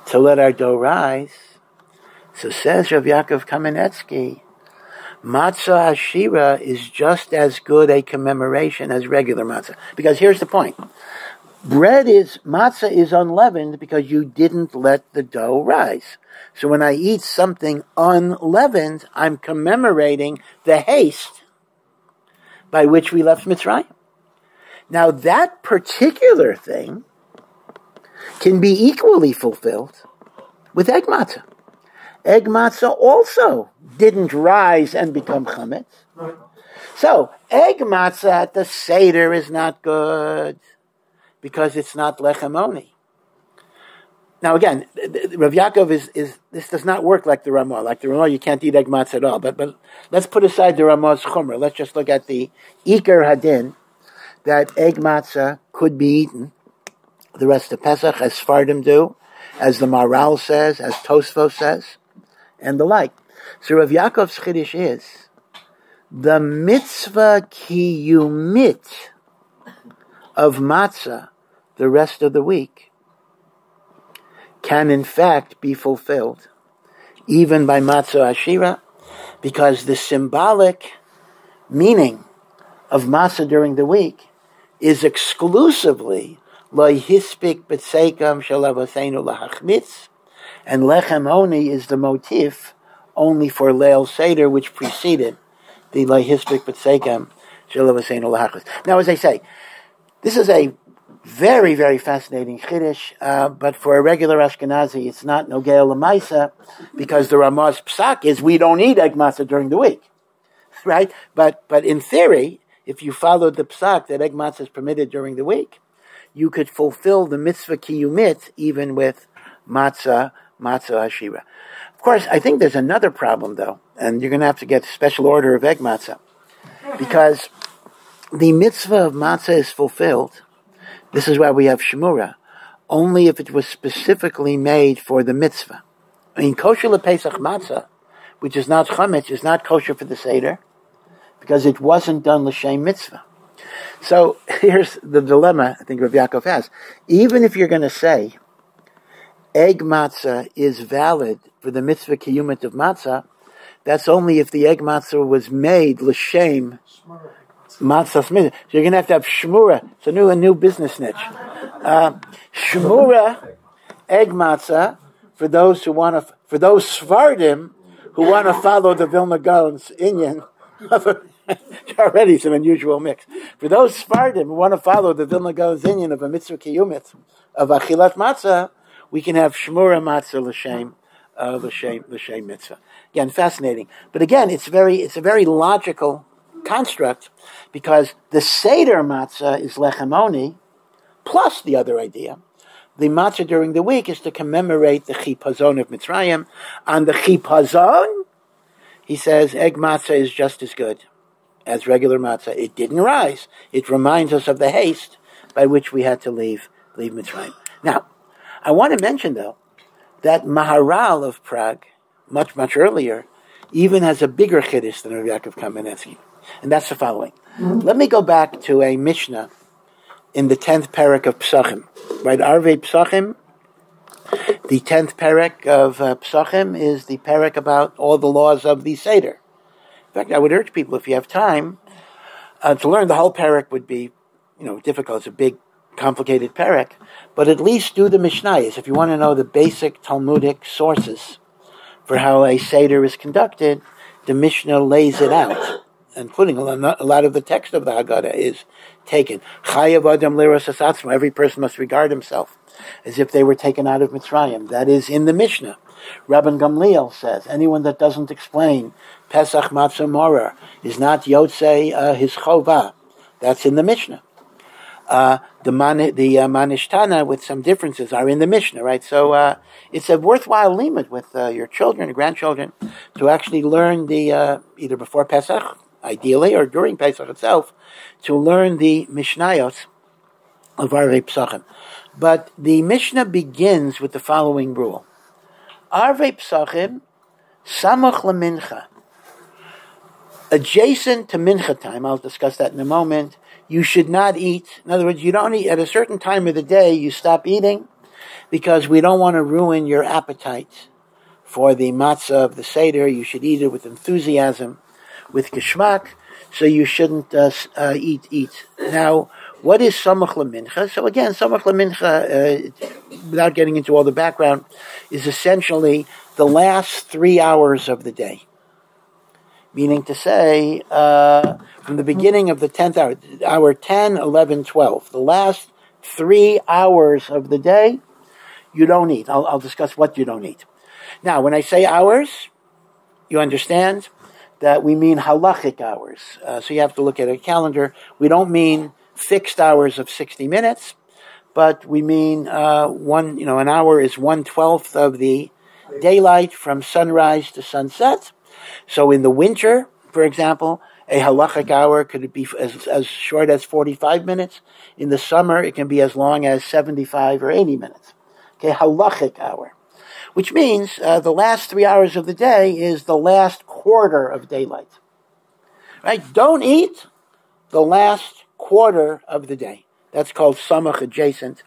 S1: to let our dough rise. So says Rav Yaakov Kamenetsky, matzah ashira is just as good a commemoration as regular matzah. Because here's the point. Bread is, matzah is unleavened because you didn't let the dough rise. So when I eat something unleavened, I'm commemorating the haste by which we left Mitzrayim. Now that particular thing can be equally fulfilled with egg matzah. Egg matzah also didn't rise and become chametz. So egg matzah at the seder is not good because it's not lechem Now again, Rav Yaakov is, is, this does not work like the Ramah. Like the Ramah, you can't eat egg matzah at all. But, but let's put aside the Ramah's chumrah. Let's just look at the Iker Hadin, that egg matzah could be eaten the rest of Pesach, as Sfardim do, as the Maharal says, as Tosfos says, and the like. So Rav Yaakov's Chiddush is, the mitzvah ki kiyumit of matzah the rest of the week can in fact be fulfilled even by matzah ashira because the symbolic meaning of matzah during the week is exclusively loihispik betsekam shalavasenu lahachmitz and lechem oni is the motif only for Leil Seder which preceded the loihispik betsekam shalavasenu lahachmitz. Now as I say, this is a very, very fascinating chiddush, uh, but for a regular Ashkenazi, it's not nogel lemaisa because the Ramah's psak is we don't eat egg matzah during the week, right? But but in theory, if you followed the psak that egg matzah is permitted during the week, you could fulfill the mitzvah kiyumit even with matzah matzah ashira. Of course, I think there's another problem though, and you're going to have to get special order of egg matzah because the mitzvah of matzah is fulfilled. This is why we have shemura, only if it was specifically made for the mitzvah. I mean, kosher Pesach matzah, which is not chametz, is not kosher for the seder because it wasn't done l'shem mitzvah. So here's the dilemma I think Rav Yaakov has. Even if you're going to say egg matzah is valid for the mitzvah kiyumit of matzah, that's only if the egg matzah was made l'shem matzah smith. So you're going to have to have shmura. It's a new, a new business niche. Uh, shmura, egg matzah, for those who want to, for those Sfardim who want to follow the Vilna Gaon's Inyan. already some unusual mix. For those Sfardim who want to follow the Vilna Gaon's Inyan of a mitzvah kiyumit, of achilat matzah, we can have shmura matzah l'shem uh, l'shem l'shem mitzvah. Again, fascinating. But again, it's very it's a very logical construct because the seder matzah is lechemoni plus the other idea. The matzah during the week is to commemorate the chipazon of Mitzrayim. On the chipazon, he says egg matzah is just as good as regular matzah. It didn't rise. It reminds us of the haste by which we had to leave leave Mitzrayim. Now, I want to mention though that Maharal of Prague, much much earlier, even has a bigger chiddush than Rav Yaakov Kamenetsky, and that's the following. Let me go back to a Mishnah in the tenth parak of Psachim, right? Arve Psachim. The tenth parak of uh, Psachim is the parak about all the laws of the Seder. In fact, I would urge people, if you have time, uh, to learn the whole parak would be, you know, difficult. It's a big, complicated parak, but at least do the Mishnayos if you want to know the basic Talmudic sources for how a Seder is conducted. The Mishnah lays it out, including a lot, of the text of the Haggadah is taken. Chayav Adam Asatzma. Every person must regard himself as if they were taken out of Mitzrayim. That is in the Mishnah. Rabban Gamliel says anyone that doesn't explain Pesach Matzah Morer is not Yotzei uh, his Chovah. That's in the Mishnah. Uh, the man, the uh, Manishtana with some differences are in the Mishnah, right? So uh, it's a worthwhile limit with uh, your children and grandchildren to actually learn the uh, either before Pesach, ideally, or during Pesach itself, to learn the Mishnayos of Arvei Pesachim. But the Mishnah begins with the following rule: Arvei Pesachim samach lemincha. Adjacent to mincha time, I'll discuss that in a moment you should not eat. In other words, you don't eat at a certain time of the day, you stop eating because we don't want to ruin your appetite for the matzah of the Seder. You should eat it with enthusiasm, with geschmack, so you shouldn't uh, uh, eat, eat. Now, what is samach lemincha? So again, samach lemincha, uh, without getting into all the background, is essentially the last three hours of the day. Meaning to say, uh, from the beginning of the 10th hour, hour 10, 11, 12, the last three hours of the day, you don't eat. I'll, I'll discuss what you don't eat. Now, when I say hours, you understand that we mean halachic hours. Uh, so you have to look at a calendar. We don't mean fixed hours of 60 minutes, but we mean uh, one, you know, an hour is one twelfth of the daylight from sunrise to sunset. So in the winter, for example, a halachic hour could be as, as short as 45 minutes. In the summer, it can be as long as 75 or 80 minutes. Okay, halachic hour. Which means uh, the last three hours of the day is the last quarter of daylight. Right? Don't eat the last quarter of the day. That's called samach adjacent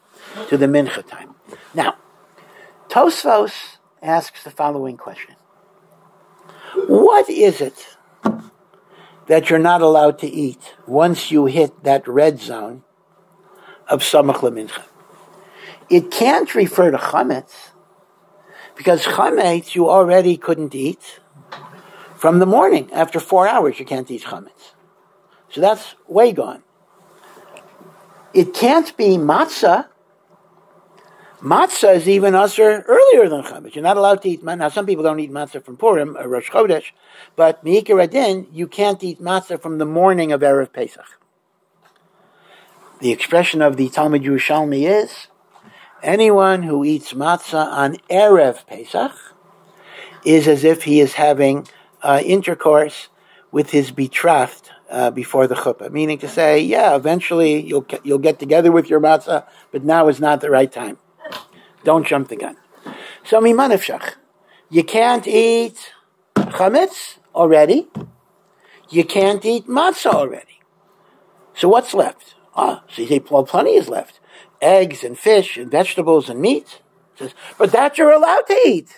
S1: to the mincha time. Now, Tosfos asks the following question. What is it that you're not allowed to eat once you hit that red zone of Samach Lemincha? It can't refer to chametz because chametz you already couldn't eat from the morning. After four hours, you can't eat chametz. So that's way gone. It can't be matzah Matzah is even usher earlier than Chametz. You're not allowed to eat matzah. Now, some people don't eat matzah from Purim, or Rosh Chodesh, but Meikar Adin, you can't eat matzah from the morning of Erev Pesach. The expression of the Talmud Yerushalmi is, anyone who eats matzah on Erev Pesach is as if he is having uh, intercourse with his betrothed uh, before the chuppah. Meaning to say, yeah, eventually you'll, you'll get together with your matzah, but now is not the right time. Don't jump the gun. So mimanefshach. You can't eat chametz already. You can't eat matzah already. So what's left? Ah, so you say, well, plenty is left. Eggs and fish and vegetables and meat. Says, but that you're allowed to eat.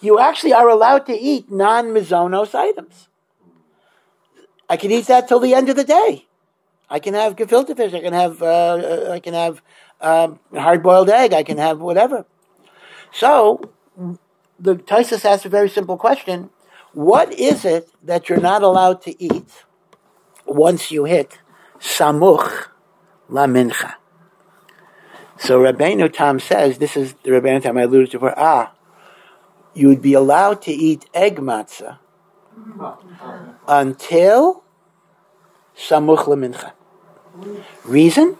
S1: You actually are allowed to eat non-mizonos items. I can eat that till the end of the day. I can have gefilte fish. I can have uh, I can have um, hard boiled egg. I can have whatever. So the Tosfos asks a very simple question: What is it that you're not allowed to eat once you hit samuch la mincha? So Rabbeinu Tam says this is the Rabbeinu Tam I alluded to before. Ah, you would be allowed to eat egg matzah until samuch lemincha. Reason?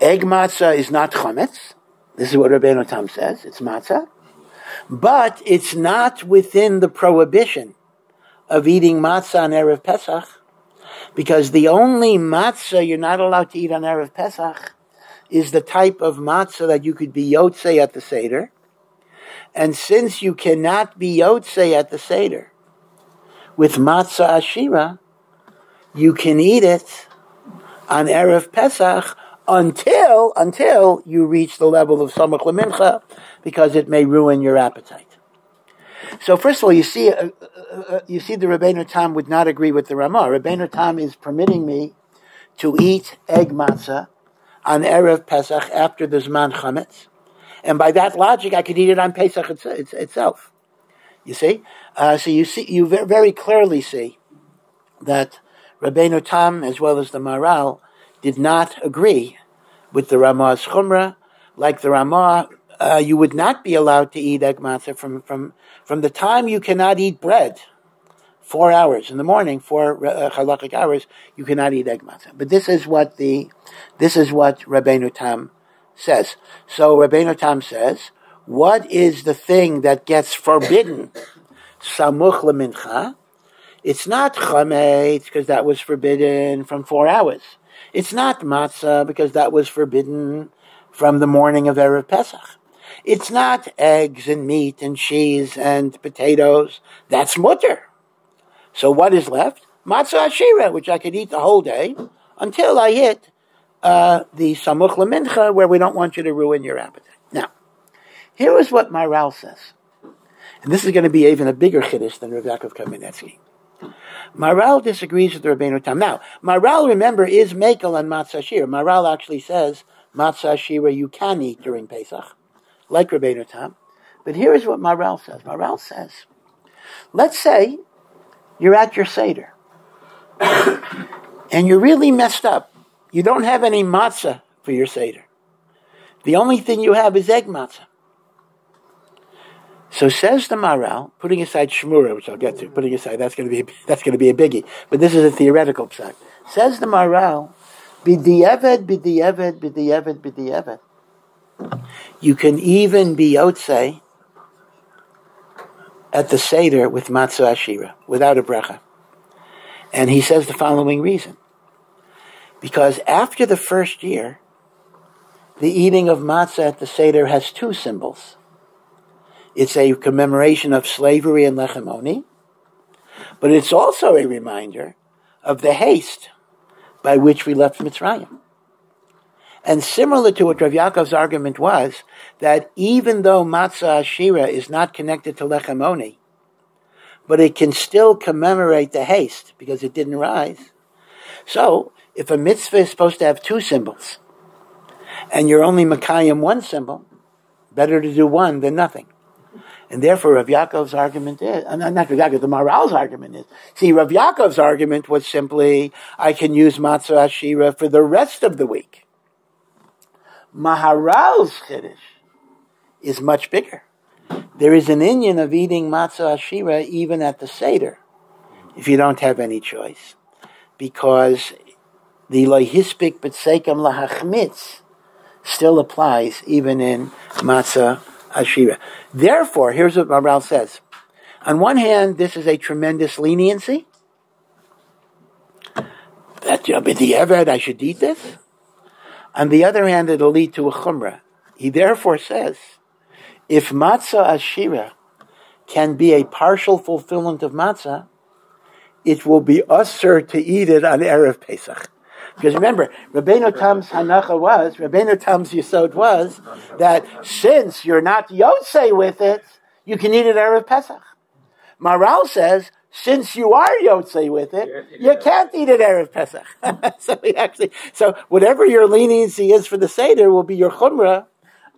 S1: Egg matzah is not chametz. This is what Rabbeinu Tam says. It's matzah. But it's not within the prohibition of eating matzah on Erev Pesach because the only matzah you're not allowed to eat on Erev Pesach is the type of matzah that you could be yotze at the Seder. And since you cannot be yotze at the Seder with matzah ashira, you can eat it on Erev Pesach until, until you reach the level of Samach Lemincha, because it may ruin your appetite. So first of all, you see, uh, uh, uh, you see the Rabbeinu Tam would not agree with the Ramah. Rabbeinu Tam is permitting me to eat egg matzah on Erev Pesach after the Zman Chametz. And by that logic, I could eat it on Pesach itself. You see? Uh, so you see, you very clearly see that Rabbeinu Tam, as well as the Maharal, did not agree with the Ramah's Chumrah. Like the Ramah, uh, you would not be allowed to eat egg matzah from, from, from the time you cannot eat bread, four hours in the morning, four uh, halachic hours, you cannot eat egg matzah. But this is what the, this is what Rabbeinu Tam says. So Rabbeinu Tam says, what is the thing that gets forbidden? Samuch lemincha. It's not chametz because that was forbidden from four hours. It's not matzah because that was forbidden from the morning of Erev Pesach. It's not eggs and meat and cheese and potatoes. That's mutter. So what is left? Matzah ashira, which I could eat the whole day until I hit uh, the samuch lemincha, where we don't want you to ruin your appetite. Here is what Maharal says, and this is going to be even a bigger chiddush than Rav Yaakov Kamenetsky. Maharal disagrees with the Rabbeinu Tam. Now, Maharal, remember, is Mekel and Matzah Shira. Maharal actually says Matzah Shira you can eat during Pesach, like Rabbeinu Tam. But here is what Maharal says. Maharal says, let's say you're at your Seder, and you're really messed up. You don't have any matzah for your Seder. The only thing you have is egg matzah. So says the Maharal, putting aside Shmura, which I'll get to, putting aside that's going to be that's going to be a biggie, but this is a theoretical psak. Says the Maharal, b'di'eved, b'di'eved, b'di'eved, b'di'eved. You can even be yotze at the seder with matzah ashira without a bracha, and he says the following reason: because after the first year, the eating of matzah at the seder has two symbols. It's a commemoration of slavery and lechemoni, but it's also a reminder of the haste by which we left Mitzrayim. And similar to what Rav Yaakov's argument was, that even though Matzah Ashira is not connected to Lechemoni, but it can still commemorate the haste because it didn't rise. So, if a mitzvah is supposed to have two symbols, and you're only Makayim one symbol, better to do one than nothing. And therefore, Rav Yaakov's argument is, uh, not Rav Yaakov, the Maharal's argument is, see, Rav Yaakov's argument was simply, I can use Matzah Ashira for the rest of the week. Maharal's Chiddush is much bigger. There is an Inyan of eating Matzah Ashira even at the Seder, if you don't have any choice. Because the Lohispik B'tseikam Lahachmitz still applies even in Matzah Ashira. Therefore, here's what Maharal says. On one hand, this is a tremendous leniency. That the Eved, I should eat this. On the other hand, it'll lead to a chumrah. He therefore says, if matzah ashira can be a partial fulfillment of matzah, it will be usher to eat it on Erev Pesach. Because remember, Rabbeinu Tam's Hanacha was, Rabbeinu Tam's Yisod was, that since you're not Yotze with it, you can eat it Erev Pesach. Maharal says, since you are Yotze with it, you can't eat it Erev Pesach. so we actually, so whatever your leniency is for the Seder will be your Chumrah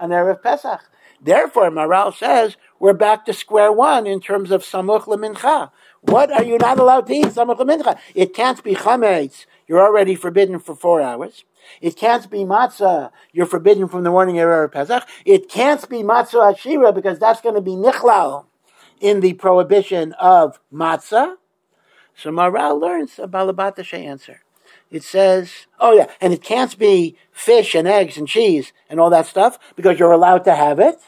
S1: on Erev Pesach. Therefore, Maharal says, we're back to square one in terms of Samuch Lemincha. What are you not allowed to eat? Samuch Lemincha. It can't be Chametz you're already forbidden for four hours. It can't be matzah. You're forbidden from the morning of Erev Pesach. It can't be matzah ashira because that's going to be nichlal in the prohibition of matzah? So Maharal learns a Balabatasha answer. It says, oh yeah, and it can't be fish and eggs and cheese and all that stuff because you're allowed to have it.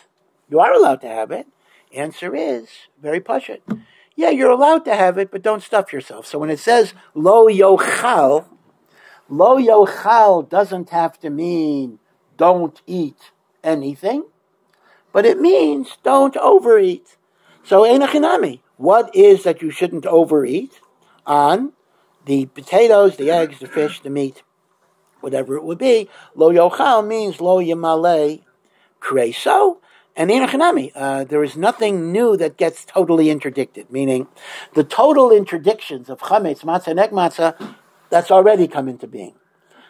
S1: You are allowed to have it. Answer is very pushit. Yeah, you're allowed to have it, but don't stuff yourself. So when it says lo yochal, lo yochal doesn't have to mean don't eat anything, but it means don't overeat. So enachinami, what is that you shouldn't overeat on the potatoes, the eggs, the fish, the meat, whatever it would be? Lo yochal means lo yamale kreso, and Enochanami, uh, there is nothing new that gets totally interdicted, meaning the total interdictions of chametz, matzah, and matzah, that's already come into being.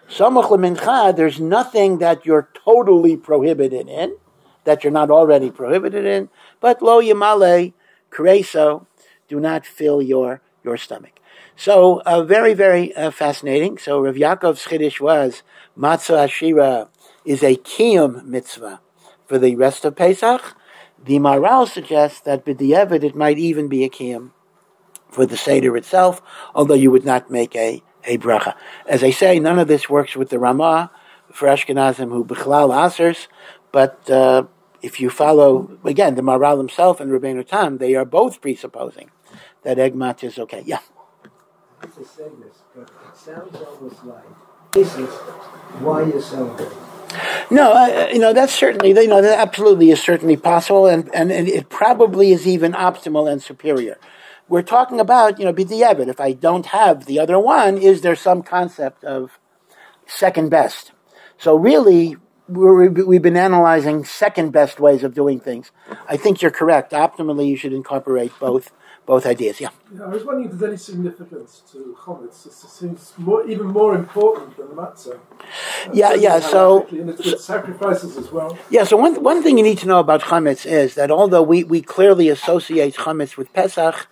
S1: Samuch lemincha, there's nothing that you're totally prohibited in, that you're not already prohibited in, but lo yamale, kreso, do not fill your, your stomach. So, uh, very, very uh, fascinating. So, Rav Yaakov's chiddush was, matzah ashira is a kiyum mitzvah for the rest of Pesach. The Maharal suggests that b'di'evid it might even be a kiyum for the Seder itself, although you would not make a, a bracha. As I say, none of this works with the Ramah for Ashkenazim who bichlal asers, but uh, if you follow, again, the Maharal himself and Rabbeinu Tam, they are both presupposing that egmat is okay. Yeah.
S6: I hate to say this, but it sounds almost like this is why you're celebrating.
S1: No, uh, you know that's certainly you know that absolutely is certainly possible, and, and, and it probably is even optimal and superior. We're talking about you know b'di'evid. If I don't have the other one, is there some concept of second best? So really, we're, we've been analyzing second best ways of doing things. I think you're correct. Optimally, you should incorporate both both ideas. Yeah.
S7: Yeah, I was wondering if there's any significance to chametz. It seems more, even more important than matzah. Uh,
S1: Yeah, yeah, so-
S7: and it's sacrifices as well.
S1: Yeah, so one, one thing you need to know about chametz is that although we, we clearly associate chametz with Pesach,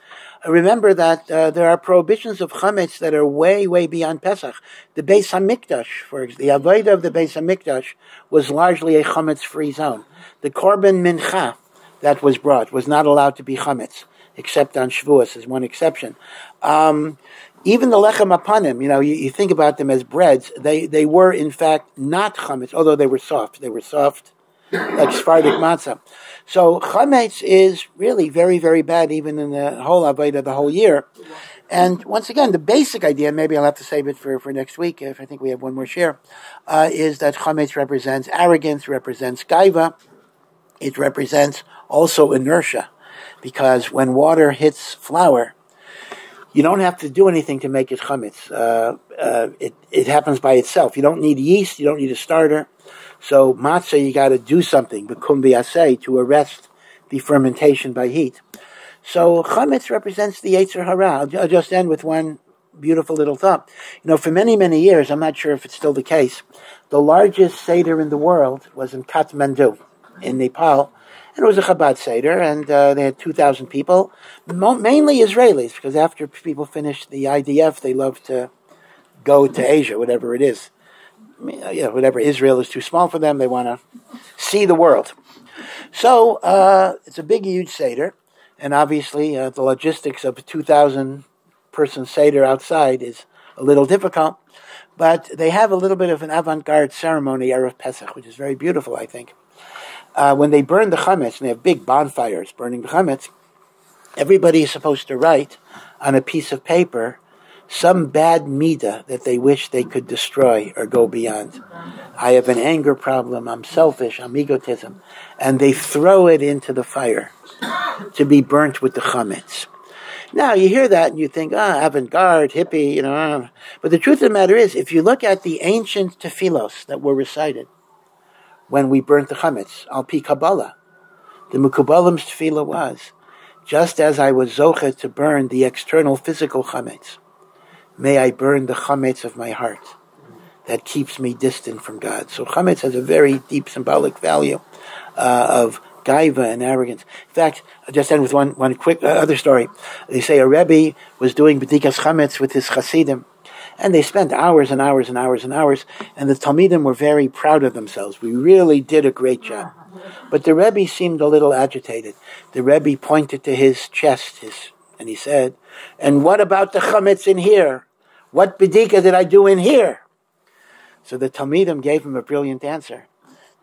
S1: remember that uh, there are prohibitions of chametz that are way, way beyond Pesach. The Beis Hamikdash, for example, the avodah of the Beis Hamikdash was largely a chametz-free zone. The korban mincha that was brought was not allowed to be chametz, except on Shavuos, as one exception. Um, even the lechem apanim, you know, you, you think about them as breads, they, they were in fact not chametz, although they were soft. They were soft, like Sephardic matzah. So chametz is really very, very bad, even in the whole avodah, the whole year. And once again, the basic idea, maybe I'll have to save it for, for next week if I think we have one more share, uh, is that chametz represents arrogance, represents gaiva, it represents also inertia, because when water hits flour, you don't have to do anything to make it chametz. Uh, uh, it, it happens by itself. You don't need yeast. You don't need a starter. So matzah, you got to do something, bekum asay, to arrest the fermentation by heat. So chametz represents the Yetzer Hara. I'll just end with one beautiful little thought. You know, for many, many years, I'm not sure if it's still the case, the largest Seder in the world was in Kathmandu, in Nepal. And it was a Chabad Seder, and uh, they had 2,000 people, mainly Israelis, because after people finish the IDF, they love to go to Asia, whatever it is. Uh, you whatever Israel is too small for them, they want to see the world. So uh, it's a big, huge Seder, and obviously uh, the logistics of a 2,000 person Seder outside is a little difficult, but they have a little bit of an avant garde ceremony, Erev Pesach, which is very beautiful, I think. Uh, when they burn the chametz, and they have big bonfires burning the chametz, everybody is supposed to write on a piece of paper some bad midah that they wish they could destroy or go beyond. I have an anger problem, I'm selfish, I'm egotism. And they throw it into the fire to be burnt with the chametz. Now you hear that and you think, ah, avant-garde, hippie, you know. ah." But the truth of the matter is, if you look at the ancient tefillos that were recited when we burnt the chametz, al pi Kabbalah, the Mukubalim's tefillah was, just as I was zocha to burn the external physical chametz, may I burn the chametz of my heart that keeps me distant from God. So chametz has a very deep symbolic value uh, of gaiva and arrogance. In fact, I'll just end with one, one quick uh, other story. They say a Rebbe was doing b'dikas chametz with his chassidim, And they spent hours and hours and hours and hours, and the Talmidim were very proud of themselves. We really did a great job. But the Rebbe seemed a little agitated. The Rebbe pointed to his chest, his, and he said, And what about the chametz in here? What bedika did I do in here? So the Talmidim gave him a brilliant answer.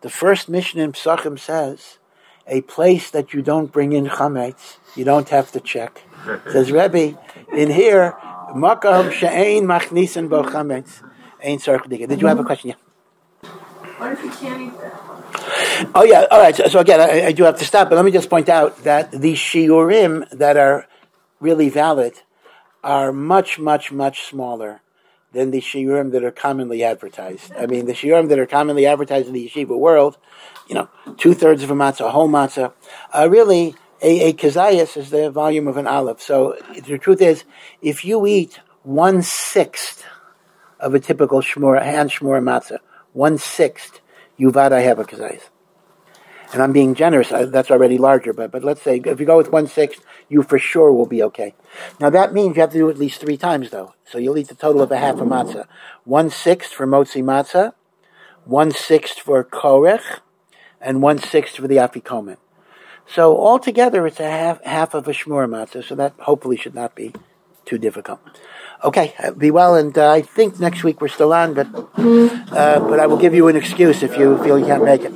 S1: The first Mishnah in Psachim says, a place that you don't bring in chametz, you don't have to check. Says Rebbe, in here, makam she'ein machnisin bo chametz, ein. Did you have a question? Yeah.
S4: What if you can't eat that?
S1: Oh yeah, all right. So, so again, I, I do have to stop, but let me just point out that the shiurim that are really valid are much, much, much smaller than the shiurim that are commonly advertised. I mean, the shiurim that are commonly advertised in the yeshiva world, you know, two thirds of a matzah, a whole matzah, are really a, a kazayas is the volume of an olive. So the truth is, if you eat one sixth of a typical shmur, hand shmur matzah, one sixth, you vada have a kazayas and I'm being generous, I, that's already larger, but, but let's say if you go with one sixth, you for sure will be okay. Now that means you have to do at least three times though. So you'll eat the total of a half a matzah. One sixth for motzi matzah, one sixth for korech, and one sixth for the afikomen. So altogether it's a half, half of a shmur matzah, so that hopefully should not be too difficult. Okay, uh, be well, and uh, I think next week we're still on, but uh, but I will give you an excuse if you feel you can't make it.